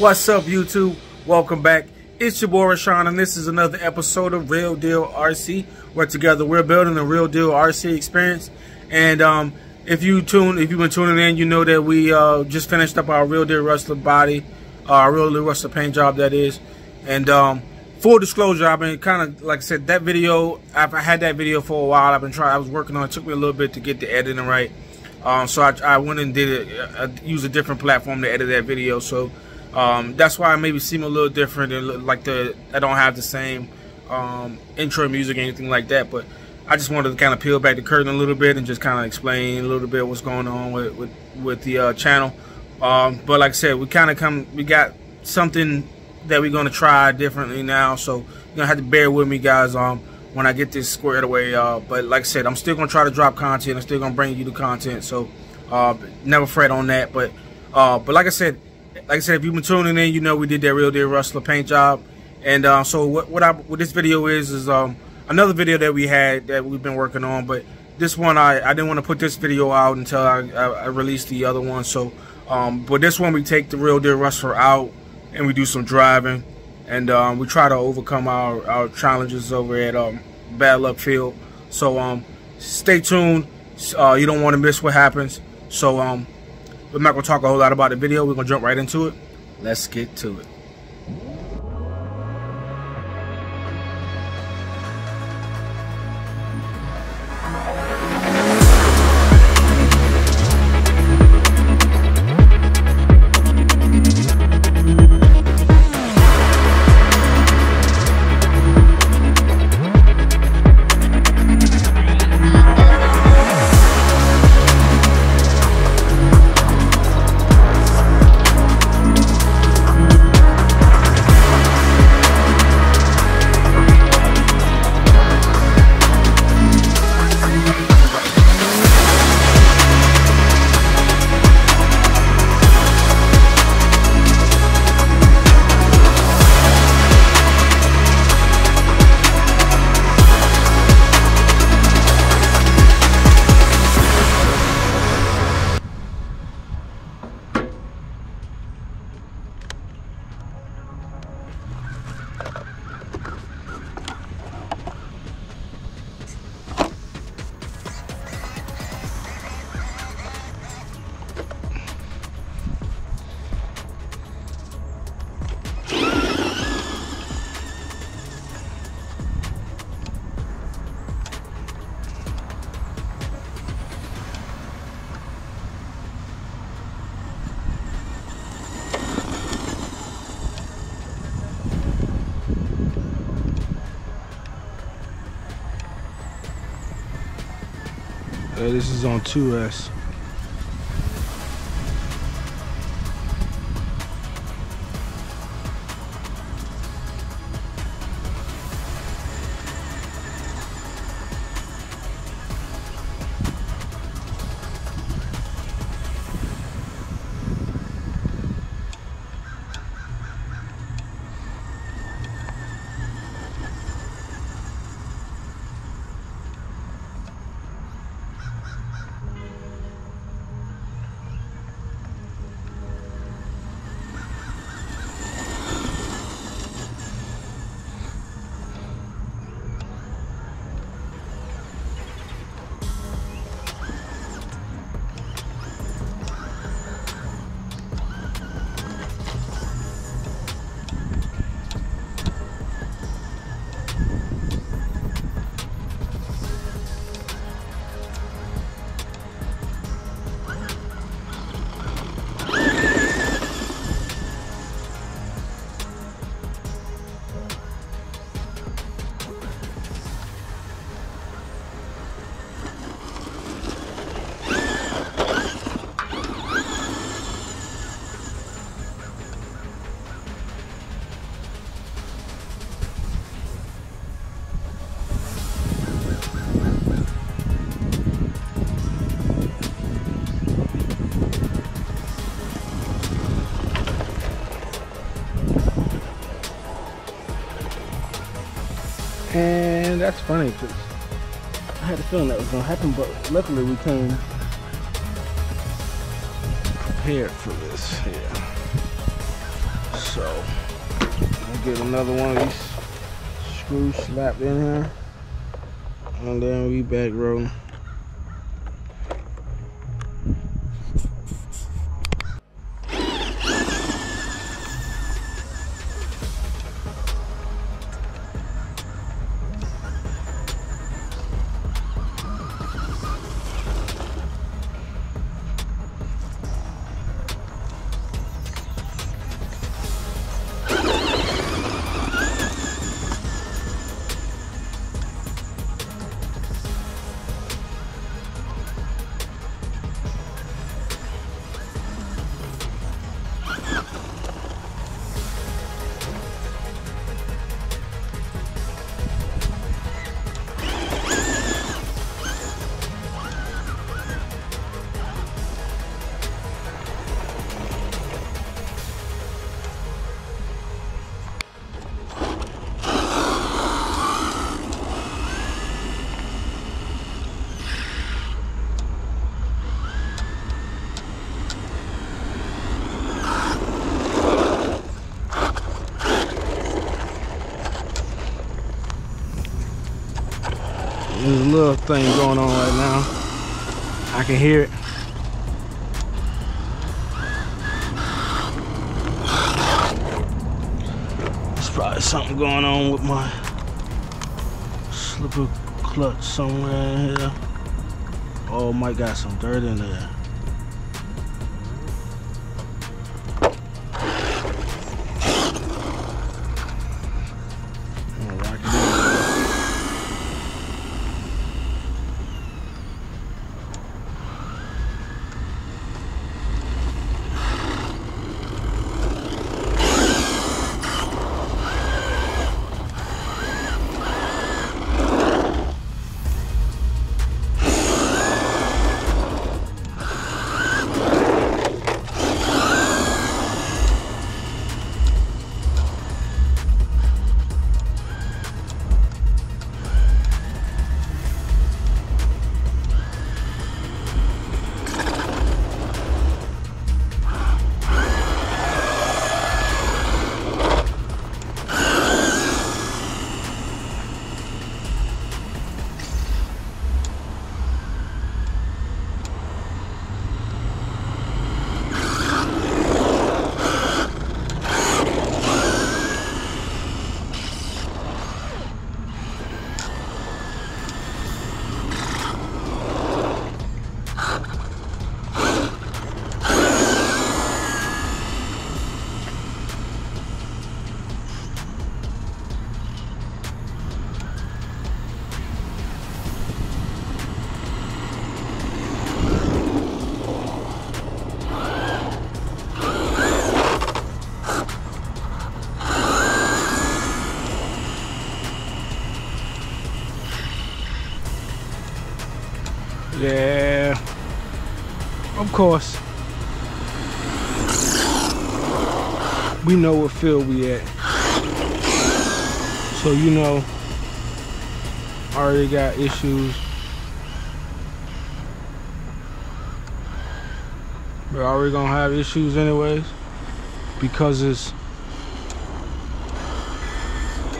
What's up, YouTube? Welcome back. It's your boy Rashawn, and this is another episode of ReelDeal RC. Where together we're building a real deal RC experience. And um, if you tune, if you've been tuning in, you know that we uh, just finished up our ReelDeal Rustler body, our uh, ReelDeal Rustler paint job, that is. And um, full disclosure, I've been kind of like I said that video. I've had that video for a while. I've been trying. I was working on. it. it took me a little bit to get the editing right. Um, so I, I, went and did it. I used a different platform to edit that video. So um, that's why I maybe seem a little different and like the I don't have the same um, intro music or anything like that. But I just wanted to kind of peel back the curtain a little bit and just kind of explain a little bit what's going on with with, with the uh, channel. Um, but like I said, we kind of come we got something that we're gonna try differently now. So you're gonna have to bear with me, guys. Um, when I get this squared away. Uh, but like I said, I'm still gonna try to drop content. I'm still gonna bring you the content. So uh, never fret on that. But uh, but like I said, like I said, if you've been tuning in, you know we did that ReelDeal Rustler paint job. And uh, so what what, I, what this video is is um, another video that we had that we've been working on. But this one I, I didn't want to put this video out until I, I, I released the other one. So um, but this one we take the ReelDeal Rustler out and we do some driving and um, we try to overcome our, our challenges over at um, Bad Luck Field. So um, stay tuned. Uh, you don't want to miss what happens. So um, we're not going to talk a whole lot about the video. We're going to jump right into it. Let's get to it. This is on 2S. That's funny because I had a feeling that was going to happen, but luckily we came prepared for this. Yeah. So we'll get another one of these screws slapped in here. And then we back rolling. Thing going on right now. I can hear it. There's probably something going on with my slipper clutch somewhere in here. Oh, might got some dirt in there. Yeah. Of course. We know what field we at. So you know already got issues. We're already gonna have issues anyways. Because it's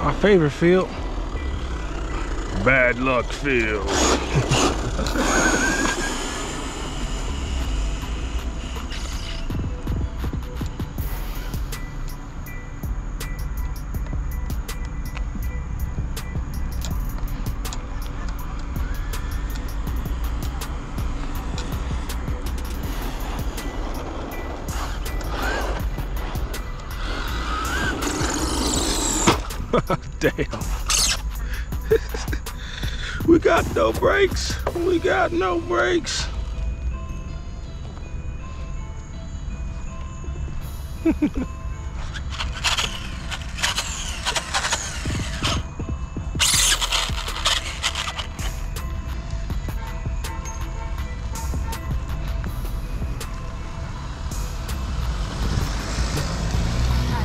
our favorite field. Bad luck field. Damn. Got no brakes. We got no brakes.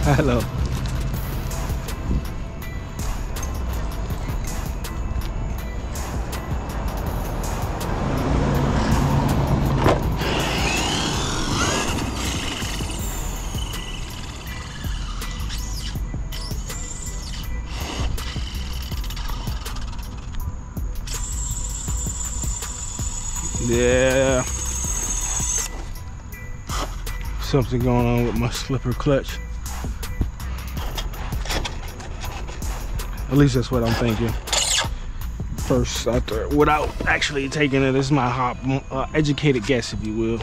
Hello. Something going on with my slipper clutch. At least that's what I'm thinking. First, after, without actually taking it, this is my hop, uh, educated guess, if you will.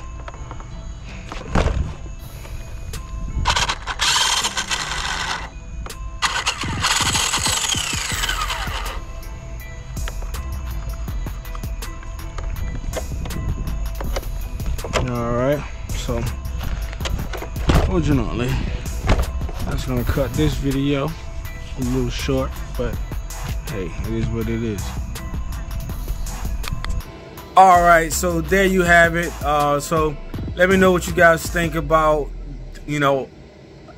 All right, so originally, that's gonna cut this video a little short, but hey, it is what it is. All right, so there you have it. Uh, so let me know what you guys think about, you know,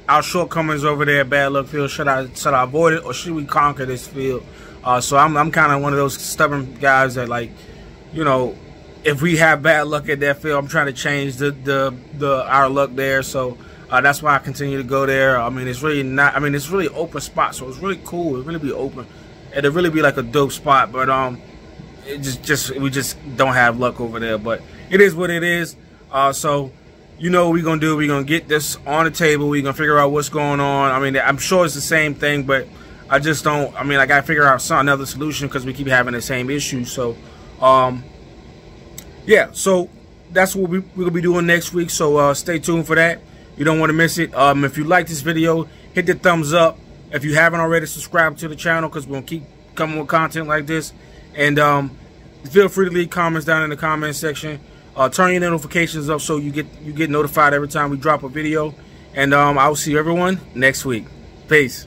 our shortcomings over there at Bad Luck Field. Should I should I avoid it or should we conquer this field? Uh, so I'm I'm kind of one of those stubborn guys that like, you know, if we have bad luck at that field, I'm trying to change the the, the our luck there. So uh, that's why I continue to go there. I mean, it's really not. I mean, it's really open spot, so it's really cool. It really be open. It'll really be like a dope spot, but um, it just just we just don't have luck over there. But it is what it is. Uh, so you know what we're gonna do? We're gonna get this on the table. We're gonna figure out what's going on. I mean, I'm sure it's the same thing, but I just don't. I mean, I gotta figure out some another solution because we keep having the same issue. So, um, yeah. So that's what we, we're gonna be doing next week. So uh, stay tuned for that. You don't want to miss it. Um, if you like this video, hit the thumbs up. If you haven't already, subscribe to the channel because we're going to keep coming with content like this. And um, feel free to leave comments down in the comment section. Uh, turn your notifications up so you get you get notified every time we drop a video. And um, I'll see everyone next week. Peace.